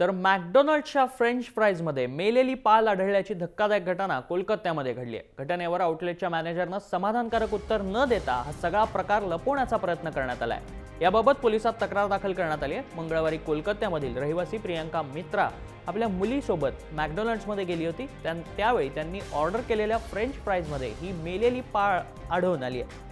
तर मॅकडोनल्ड्सच्या फ्रेंच फ्राईजमध्ये मेलेली पाल आढळल्याची धक्कादायक घटना कोलकात्यामध्ये घडली आहे. घटनेवर आउटलेटच्या मॅनेजरनं समाधानकारक उत्तर न देता हा सगळा प्रकार लपवण्याचा प्रयत्न करण्यात आला आहे याबाबत पोलिसात तक्रार दाखल करण्यात आली आहे. मंगळवारी कोलकात्यामधील रहिवासी प्रियांका मित्रा आपल्या मुलीसोबत मॅकडोनाल्ड्समध्ये गेली होती. त्यावेळी त्यांनी ऑर्डर केलेल्या फ्रेंच फ्राईजमध्ये ही मेलेली पाळ आढळून आली आहे.